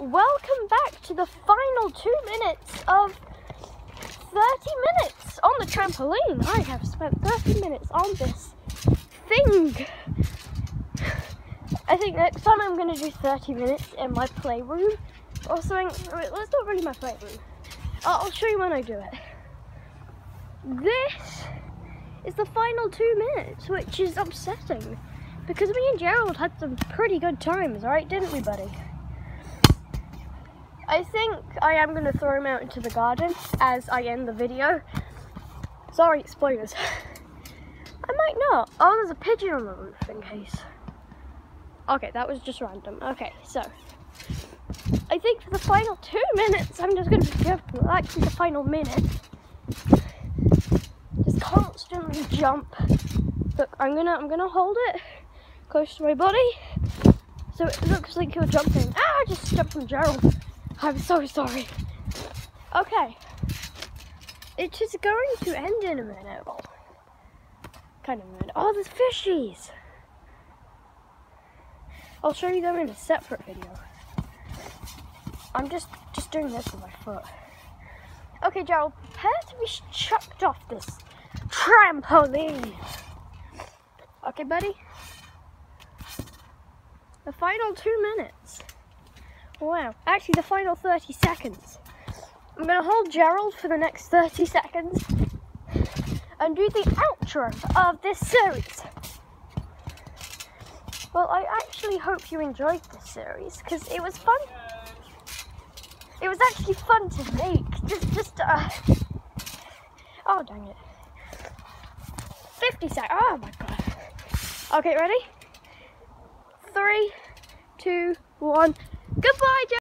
welcome back to the final two minutes of 30 minutes on the trampoline. I have spent 30 minutes on this thing. I think next time I'm going to do 30 minutes in my playroom or something. Wait, that's not really my playroom. I'll I'll show you when I do it. This is the final two minutes, which is upsetting. Because me and Gerald had some pretty good times, right? Didn't we, buddy? I think I am going to throw him out into the garden as I end the video. Sorry, spoilers. I might not. Oh, there's a pigeon on the roof in case. Okay, that was just random. Okay, so. I think for the final two minutes, I'm just going to be. Actually, the final minute. Just constantly jump. Look, I'm gonna, I'm gonna hold it close to my body. So it looks like you're jumping. Ah, I just jumped from Gerald. I'm so sorry. Okay. It is just going to end in a minute. Kind of a minute. Oh, there's fishies. I'll show you them in a separate video. I'm just just doing this with my foot. Okay, Gerald, prepare to be chucked off this trampoline. Okay, buddy? The final two minutes. Wow, actually the final 30 seconds. I'm gonna hold Gerald for the next 30 seconds and do the outro of this series. Well, I actually hope you enjoyed this series because it was fun. It was actually fun to make. Just, just, uh, oh dang it. 50 seconds. Oh my god. Okay, ready? Three, two, one. Goodbye, Joe.